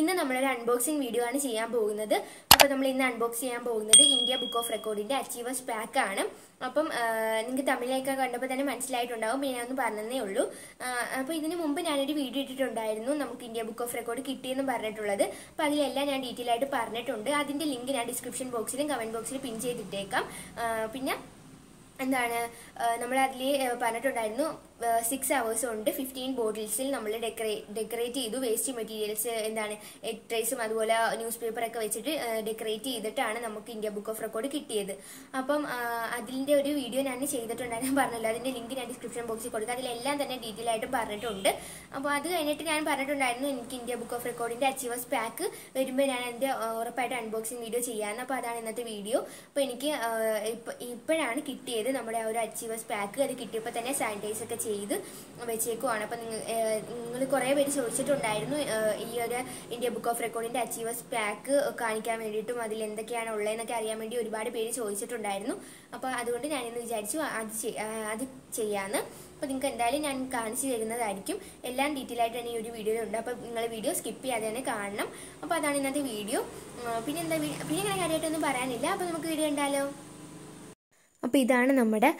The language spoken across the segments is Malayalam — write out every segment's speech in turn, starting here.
ഇന്ന് നമ്മളൊരു അൺബോക്സിംഗ് വീഡിയോ ആണ് ചെയ്യാൻ പോകുന്നത്. അപ്പോൾ നമ്മൾ ഇന്ന് അൺബോക്സ് ചെയ്യാൻ പോകുന്നത് ഇന്ത്യ ബുക്ക് ഓഫ് റെക്കോർഡിന്റെ അച്ചീവേഴ്സ് പാക്ക് ആണ്. അപ്പം നിങ്ങൾക്ക് തമിഴിലേക്ക് കണ്ടപ്പോൾ തന്നെ മനസ്സിലായിട്ടുണ്ടാവും. പിന്നെ ഒന്ന് പറഞ്ഞതേ ഉള്ളൂ. അപ്പോൾ ഇതിന് മുമ്പ് ഞാനൊരു വീഡിയോ ഇട്ടിട്ടുണ്ടായിരുന്നു. നമുക്ക് ഇന്ത്യ ബുക്ക് ഓഫ് റെക്കോർഡ് കിട്ടിയെന്ന് പറഞ്ഞിട്ടുള്ളത്. അപ്പോൾ അതിലെല്ലാം ഞാൻ ഡീറ്റെയിൽ ആയിട്ട് പറഞ്ഞിട്ടുണ്ട്. അതിന്റെ ലിങ്ക് ഞാൻ ഡിസ്ക്രിപ്ഷൻ ബോക്സിലും കമന്റ് ബോക്സിലും പിൻ ചെയ്തിട്ടേക്കാം. പിന്നെ എന്താണ് നമ്മൾ പറഞ്ഞിട്ടുണ്ടായിരുന്നു. സിക്സ് അവേഴ്സ് കൊണ്ട് ഫിഫ്റ്റീൻ ബോട്ടിൽസിൽ നമ്മൾ ഡെക്കറേറ്റ് ചെയ്തു. വേസ്റ്റ് മെറ്റീരിയൽസ് എന്താണ് എക്ട്രൈസും അതുപോലെ ന്യൂസ് പേപ്പർ ഒക്കെ വെച്ചിട്ട് ഡെക്കറേറ്റ് ചെയ്തിട്ടാണ് നമുക്ക് ഇന്ത്യ ബുക്ക് ഓഫ് റെക്കോർഡ് കിട്ടിയത്. അപ്പം അതിന്റെ ഒരു വീഡിയോ ഞാൻ ചെയ്തിട്ടുണ്ടായിരുന്നു. പറഞ്ഞല്ലോ അതിന്റെ ലിങ്ക് ഞാൻ ഡിസ്ക്രിപ്ഷൻ ബോക്സിൽ കൊടുക്കാം. അതിലെല്ലാം തന്നെ ഡീറ്റെയിൽ ആയിട്ട് പറഞ്ഞിട്ടുണ്ട്. അപ്പോൾ അത് കഴിഞ്ഞിട്ട് ഞാൻ പറഞ്ഞിട്ടുണ്ടായിരുന്നു എനിക്ക് ഇന്ത്യ ബുക്ക് ഓഫ് റെക്കോർഡിന്റെ അച്ചീവേഴ്സ് പാക്ക് വരുമ്പോൾ ഞാൻ അതിന്റെ ആ, ഉറപ്പായിട്ട് അൺബോക്സിങ് വീഡിയോ ചെയ്യാമെന്ന് അപ്പോൾ അതാണ് ഇന്നത്തെ വീഡിയോ അപ്പോൾ എനിക്ക് ഇപ്പോഴാണ് കിട്ടിയത് നമ്മുടെ ആ ഒരു അച്ചീവേഴ്സ് പാക്ക് അത് കിട്ടിയപ്പോൾ തന്നെ സാനിറ്റൈസ് ഒക്കെ വെച്ചേക്കുവാണ്. അപ്പം നിങ്ങൾ നിങ്ങൾ കുറേ പേര് ചോദിച്ചിട്ടുണ്ടായിരുന്നു ഈ ഒരു ഇന്ത്യ ബുക്ക് ഓഫ് റെക്കോർഡിന്റെ അച്ചീവേഴ്സ് പാക്ക് കാണിക്കാൻ വേണ്ടിയിട്ടും അതിൽ എന്തൊക്കെയാണ് ഉള്ളതെന്നൊക്കെ അറിയാൻ വേണ്ടി ഒരുപാട് പേര് ചോദിച്ചിട്ടുണ്ടായിരുന്നു. അപ്പോൾ അതുകൊണ്ട് ഞാനിന്ന് വിചാരിച്ചു അത് അത് ചെയ്യാമെന്ന് അപ്പോൾ നിങ്ങൾക്ക് എന്തായാലും ഞാൻ കാണിച്ചു തരുന്നതായിരിക്കും. എല്ലാം ഡീറ്റെയിൽ ആയിട്ട് തന്നെ ഈ ഒരു വീഡിയോയിലുണ്ട്. അപ്പോൾ നിങ്ങൾ വീഡിയോ സ്കിപ്പ് ചെയ്യാതെ തന്നെ കാണണം. അപ്പോൾ അതാണ് ഇന്നത്തെ വീഡിയോ. പിന്നെ എന്താ പിന്നെ ഇങ്ങനെ കാര്യമായിട്ടൊന്നും പറയാനില്ല. അപ്പോൾ നമുക്ക് വീഡിയോ ഉണ്ടാലോ അപ്പോൾ ഇതാണ് നമ്മുടെ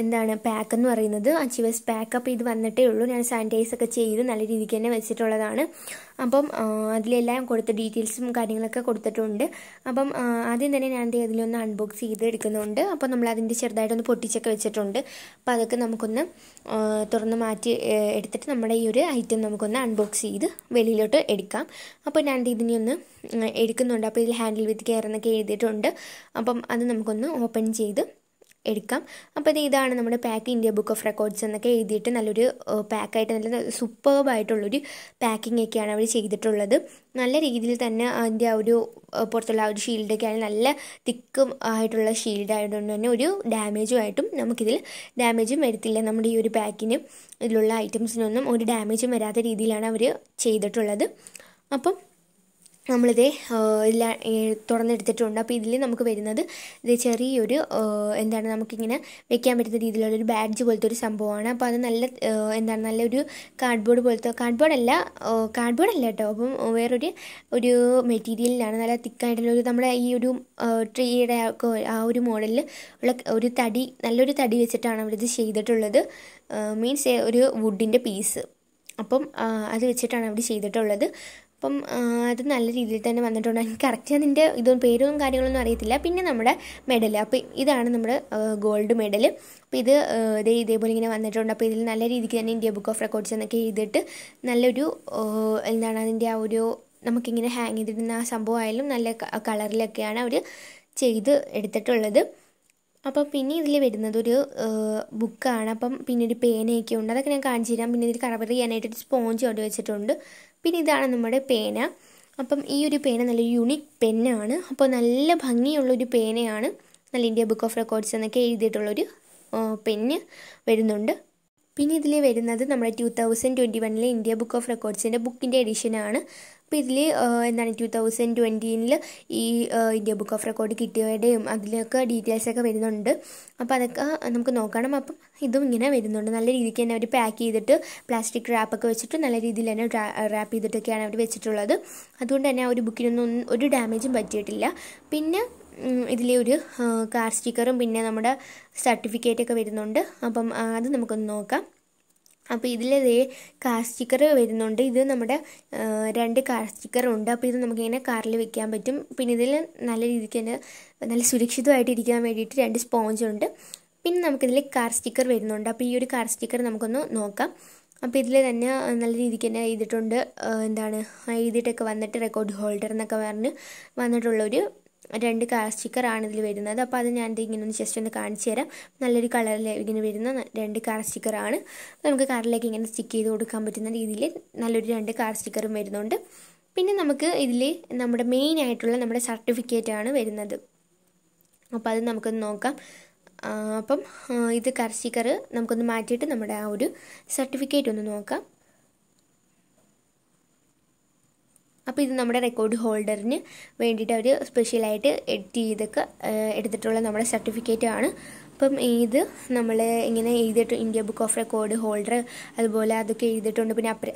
എന്താണ് പാക്ക് എന്ന് പറയുന്നത്. അച്ചീവേഴ്സ് പാക്ക് ഇത് വന്നിട്ടേ ഉള്ളൂ. ഞാൻ സാനിറ്റൈസ് ഒക്കെ ചെയ്ത് നല്ല രീതിക്ക് തന്നെ വെച്ചിട്ടുള്ളതാണ്. അപ്പം അതിലെല്ലാം കൊടുത്ത ഡീറ്റെയിൽസും കാര്യങ്ങളൊക്കെ കൊടുത്തിട്ടുണ്ട്. അപ്പം ആദ്യം തന്നെ ഞാൻ അതിലൊന്ന് അൺബോക്സ് ചെയ്ത് എടുക്കുന്നുണ്ട്. അപ്പോൾ നമ്മൾ അതിന്റെ ചെറുതായിട്ടൊന്ന് പൊട്ടിച്ചൊക്കെ വെച്ചിട്ടുണ്ട്. അപ്പോൾ അതൊക്കെ നമുക്കൊന്ന് തുറന്ന് മാറ്റി എടുത്തിട്ട് നമ്മുടെ ഈ ഒരു ഐറ്റം നമുക്കൊന്ന് അൺബോക്സ് ചെയ്ത് വെളിയിലോട്ട് എടുക്കാം. അപ്പോൾ ഞാൻ ഇതിനെ ഒന്ന് എടുക്കുന്നുണ്ട്. അപ്പോൾ ഇതിൽ ഹാൻഡിൽ വിത്ത് കെയർ എന്നൊക്കെ എഴുതിയിട്ടുണ്ട്. അപ്പം അത് നമുക്കൊന്ന് ഓപ്പൺ ചെയ്ത് എടുക്കാം. അപ്പോൾ ഇത് ഇതാണ് നമ്മുടെ pack India book of records എന്നൊക്കെ എഴുതിയിട്ട് നല്ലൊരു പാക്കായിട്ട് നല്ല സൂപ്പർബായിട്ടുള്ളൊരു പാക്കിംഗ് ഒക്കെയാണ് അവർ ചെയ്തിട്ടുള്ളത്. നല്ല രീതിയിൽ തന്നെ അതിന്റെ ആ ഒരു പുറത്തുള്ള ആ ഒരു ഷീൽഡൊക്കെ ആണ് നല്ല തിക്കും ആയിട്ടുള്ള ഷീൽഡ് ആയതുകൊണ്ട് തന്നെ ഒരു ഡാമേജും ആയിട്ടും നമുക്കിതിൽ ഡാമേജും വരത്തില്ല. നമ്മുടെ ഈ ഒരു പാക്കിന് ഇതിലുള്ള ഐറ്റംസിനൊന്നും ഒരു ഡാമേജും വരാത്ത രീതിയിലാണ് അവർ ചെയ്തിട്ടുള്ളത്. അപ്പം നമ്മളിത് തുറന്നെടുത്തിട്ടുണ്ട്. അപ്പോൾ ഇതിൽ നമുക്ക് വരുന്നത് ഇത് ചെറിയൊരു എന്താണ് നമുക്കിങ്ങനെ വെക്കാൻ പറ്റുന്ന രീതിയിലുള്ളൊരു ബാഡ്ജ് പോലത്തെ ഒരു സംഭവമാണ്. അപ്പോൾ അത് നല്ല എന്താണ് നല്ലൊരു കാർഡ്ബോർഡ് പോലത്തെ കാർഡ്ബോർഡ് അല്ല കാർഡ്ബോർഡ് അല്ല കേട്ടോ. അപ്പം വേറൊരു ഒരു മെറ്റീരിയലിലാണ് നല്ല തിക്കായിട്ടുള്ള ഒരു നമ്മുടെ ഈ ഒരു ട്രീയുടെ ആ ഒരു മോഡലിൽ ഉള്ള ഒരു തടി നല്ലൊരു തടി വെച്ചിട്ടാണ് അവരിത് ചെയ്തിട്ടുള്ളത്. മീൻസ് ഒരു വുഡിന്റെ പീസ്. അപ്പം അത് വെച്ചിട്ടാണ് അവർ ചെയ്തിട്ടുള്ളത്. അപ്പം അത് നല്ല രീതിയിൽ തന്നെ വന്നിട്ടുണ്ട്. എനിക്ക് കറക്റ്റ് അതിന്റെ ഇതും പേരും കാര്യങ്ങളൊന്നും അറിയത്തില്ല. പിന്നെ നമ്മുടെ മെഡൽ അപ്പോൾ ഇതാണ് നമ്മുടെ ഗോൾഡ് മെഡൽ അപ്പോൾ ഇത് ഇതേ ഇതേപോലെ ഇങ്ങനെ വന്നിട്ടുണ്ട്. അപ്പോൾ ഇതിൽ നല്ല രീതിക്ക് തന്നെ ഇന്ത്യ ബുക്ക് ഓഫ് റെക്കോർഡ്സ് എന്നൊക്കെ എഴുതിയിട്ട് നല്ലൊരു എന്താണ് അതിന്റെ ആ ഒരു നമുക്കിങ്ങനെ ഹാങ് ചെയ്തിരുന്ന ആ സംഭവമായാലും നല്ല കളറിലൊക്കെയാണ് അവർ ചെയ്ത് എടുത്തിട്ടുള്ളത്. അപ്പം പിന്നെ ഇതിൽ വരുന്നത് ഒരു ബുക്കാണ് അപ്പം പിന്നെ ഒരു പേനയൊക്കെ ഉണ്ട്. അതൊക്കെ ഞാൻ കാണിച്ചു തരാം. പിന്നെ ഇതിൽ കറവർ ചെയ്യാനായിട്ട് ഒരു സ്പോഞ്ച് കൊണ്ട് വെച്ചിട്ടുണ്ട്. പിന്നെ ഇതാണ് നമ്മുടെ പേന. അപ്പം ഈ ഒരു പേന നല്ല യുണീക്ക് പെന്നാണ് അപ്പോൾ നല്ല ഭംഗിയുള്ളൊരു പേനയാണ്. നല്ല ഇന്ത്യ ബുക്ക് ഓഫ് റെക്കോർഡ്സ് എന്നൊക്കെ എഴുതിയിട്ടുള്ളൊരു പെന്ന് വരുന്നുണ്ട്. പിന്നെ ഇതിൽ വരുന്നത് നമ്മുടെ ടു തൗസൻഡ് ട്വന്റി വണ്ണിലെ ഇന്ത്യ ബുക്ക് ഓഫ് റെക്കോർഡ്സിന്റെ ബുക്കിന്റെ എഡിഷനാണ് അപ്പോൾ ഇതിൽ എന്താണ് ടു തൗസൻഡ് ട്വന്റീനിൽ ഈ ഇന്ത്യ ബുക്ക് ഓഫ് റെക്കോർഡ് കിട്ടിയവരുടെയും അതിലൊക്കെ ഡീറ്റെയിൽസ് ഒക്കെ വരുന്നുണ്ട്. അപ്പോൾ അതൊക്കെ നമുക്ക് നോക്കണം. അപ്പം ഇതും ഇങ്ങനെ വരുന്നുണ്ട്. നല്ല രീതിക്ക് തന്നെ അവർ പാക്ക് ചെയ്തിട്ട് പ്ലാസ്റ്റിക് റാപ്പൊക്കെ വെച്ചിട്ട് നല്ല രീതിയിൽ തന്നെ റാപ്പ് ചെയ്തിട്ടൊക്കെയാണ് അവർ വെച്ചിട്ടുള്ളത്. അതുകൊണ്ട് തന്നെ ആ ഒരു ബുക്കിനൊന്നും ഒരു ഡാമേജും പറ്റിയിട്ടില്ല. പിന്നെ ഇതിലെ ഒരു കാർ സ്റ്റിക്കറും പിന്നെ നമ്മുടെ സർട്ടിഫിക്കറ്റൊക്കെ വരുന്നുണ്ട്. അപ്പം അത് നമുക്കൊന്ന് നോക്കാം. അപ്പോൾ ഇതിൽ ദേ കാർ സ്റ്റിക്കർ വരുന്നുണ്ട്. ഇത് നമ്മുടെ രണ്ട് കാർ സ്റ്റിക്കർ ഉണ്ട്. അപ്പോൾ ഇത് നമുക്കിങ്ങനെ കാറിൽ വെക്കാൻ പറ്റും. പിന്നെ ഇതിൽ നല്ല രീതിക്ക് തന്നെ നല്ല സുരക്ഷിതമായിട്ട് ഇരിക്കാൻ വേണ്ടിയിട്ട് രണ്ട് സ്പോഞ്ച് ഉണ്ട്. പിന്നെ നമുക്കിതിൽ കാർ സ്റ്റിക്കർ വരുന്നുണ്ട്. അപ്പോൾ ഈ ഒരു കാർ സ്റ്റിക്കർ നമുക്കൊന്ന് നോക്കാം. അപ്പോൾ ഇതിൽ തന്നെ നല്ല രീതിക്ക് തന്നെ എഴുതിയിട്ടുണ്ട്. എന്താണ് എഴുതിയിട്ടൊക്കെ വന്നിട്ട് റെക്കോർഡ് ഹോൾഡർ എന്നൊക്കെ പറഞ്ഞ് വന്നിട്ടുള്ളൊരു രണ്ട് കാർ സ്റ്റിക്കറാണ് ഇതിൽ വരുന്നത്. അപ്പോൾ അത് ഞാൻ ഇങ്ങനെ ഒന്ന് ജസ്റ്റ് ഒന്ന് കാണിച്ചു തരാം. നല്ലൊരു കളറിൽ ഇങ്ങനെ വരുന്ന രണ്ട് കാർ സ്റ്റിക്കറാണ് നമുക്ക് കാറിലേക്ക് ഇങ്ങനെ സ്റ്റിക്ക് ചെയ്ത് കൊടുക്കാൻ പറ്റുന്ന രീതിയിൽ നല്ലൊരു രണ്ട് കാർ സ്റ്റിക്കറും വരുന്നുണ്ട്. പിന്നെ നമുക്ക് ഇതിൽ നമ്മുടെ മെയിൻ ആയിട്ടുള്ള നമ്മുടെ സർട്ടിഫിക്കറ്റ് ആണ് വരുന്നത്. അപ്പോൾ അത് നമുക്കൊന്ന് നോക്കാം. അപ്പം ഇത് കാർ സ്റ്റിക്കർ നമുക്കൊന്ന് മാറ്റിയിട്ട് നമ്മുടെ ആ ഒരു സർട്ടിഫിക്കറ്റ് ഒന്ന് നോക്കാം. അപ്പോൾ ഇത് നമ്മുടെ റെക്കോർഡ് ഹോൾഡറിന് വേണ്ടിയിട്ട് അവർ സ്പെഷ്യലായിട്ട് എഡിറ്റ് ചെയ്തൊക്കെ എടുത്തിട്ടുള്ള നമ്മുടെ സർട്ടിഫിക്കറ്റ് ആണ്. അപ്പം ഇത് നമ്മൾ ഇങ്ങനെ എഴുതിയിട്ട് India book of record holder അതുപോലെ അതൊക്കെ എഴുതിയിട്ടുണ്ട്. പിന്നെ അപ്രി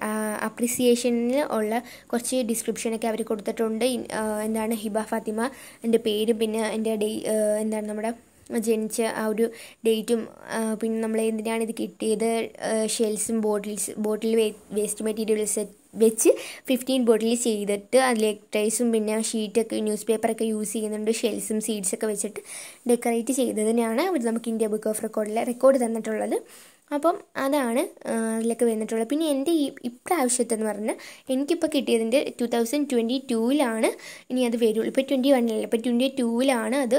അപ്രിസിയേഷനിൽ ഉള്ള കുറച്ച് ഡിസ്ക്രിപ്ഷനൊക്കെ അവർ കൊടുത്തിട്ടുണ്ട്. എന്താണ് ഹിബ ഫാത്തിമ എന്റെ പേര് പിന്നെ എന്റെ ഡേ എന്താണ് നമ്മുടെ ജനിച്ച ആ ഒരു ഡേറ്റും പിന്നെ നമ്മൾ എന്തിനാണ് ഇത് കിട്ടിയത്? ഷെൽസും ബോട്ടിൽസ് ബോട്ടിൽ വേസ്റ്റ് മെറ്റീരിയൽസ് വെച്ച് ഫിഫ്റ്റീൻ ബോട്ടിൽ ചെയ്തിട്ട് അതിൽ ടൈസും പിന്നെ ഷീറ്റൊക്കെ ന്യൂസ് പേപ്പറൊക്കെ യൂസ് ചെയ്യുന്നുണ്ട്. ഷെൽസും സീഡ്സൊക്കെ വെച്ചിട്ട് ഡെക്കറേറ്റ് ചെയ്തതിനാണ് അവർ നമുക്ക് ഇന്ത്യ ബുക്ക് ഓഫ് റെക്കോർഡിൽ റെക്കോർഡ് തന്നിട്ടുള്ളത്. അപ്പം അതാണ് അതിലൊക്കെ വന്നിട്ടുള്ളത്. പിന്നെ എന്റെ ഈ ഇപ്രാവശ്യത്തെന്ന് പറഞ്ഞാൽ എനിക്കിപ്പോൾ കിട്ടിയതിന്റെ ടു തൗസൻഡ് ട്വന്റി ടൂവിലാണ് ഇനി അത് വരുള്ളൂ ഇപ്പോൾ ട്വന്റി വണ്ണിലല്ല ഇപ്പോൾ ട്വന്റി ടൂവിലാണ് അത്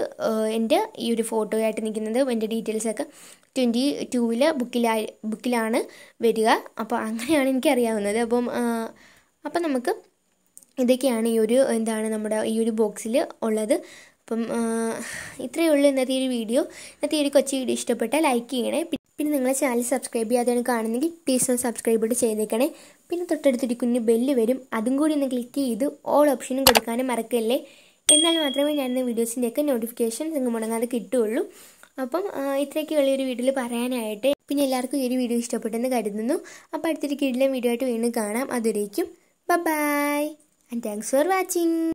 എന്റെ ഈ ഒരു ഫോട്ടോ ആയിട്ട് നിൽക്കുന്നത്. എന്റെ ഡീറ്റെയിൽസൊക്കെ ട്വന്റി ടൂവിൽ ബുക്കിലായി ബുക്കിലാണ് വരിക. അപ്പോൾ അങ്ങനെയാണ് എനിക്കറിയാവുന്നത്. അപ്പം അപ്പം നമുക്ക് ഇതൊക്കെയാണ് ഈ ഒരു എന്താണ് നമ്മുടെ ഈ ഒരു ബോക്സിൽ ഉള്ളത്. അപ്പം ഇത്രയേ ഉള്ളൂ ഇന്നത്തെ ഒരു വീഡിയോ. ഇന്നത്തെ ഒരു കൊച്ചു വീഡിയോ ഇഷ്ടപ്പെട്ടാൽ ലൈക്ക് ചെയ്യണേ. പിന്നെ നിങ്ങളെ ചാനൽ സബ്സ്ക്രൈബ് ചെയ്യാതെയാണ് കാണുന്നെങ്കിൽ പ്ലീസ് ഒന്ന് സബ്സ്ക്രൈബ് കൂടി ചെയ്തേക്കണേ. പിന്നെ തൊട്ടടുത്തൊരു കുഞ്ഞ് ബെല്ല് വരും. അതും കൂടി ഒന്ന് ക്ലിക്ക് ചെയ്ത് ഓൾ ഓപ്ഷനും കൊടുക്കാനും മറക്കല്ലേ. എന്നാൽ മാത്രമേ ഞാൻ വീഡിയോസിന്റെയൊക്കെ നോട്ടിഫിക്കേഷൻ നിങ്ങൾ മുടങ്ങാതെ കിട്ടുകയുള്ളൂ. അപ്പം ഇത്രയൊക്കെ ഉള്ള ഒരു വീഡിയോയിൽ പറയാനായിട്ട് പിന്നെ എല്ലാവർക്കും ഈ ഒരു വീഡിയോ ഇഷ്ടപ്പെട്ടെന്ന് കരുതുന്നു. അപ്പോൾ അടുത്തൊരു കീഴിലെ വീഡിയോ ആയിട്ട് വീണ്ടും കാണാം. അതുവരേക്കും bye and thanks for watching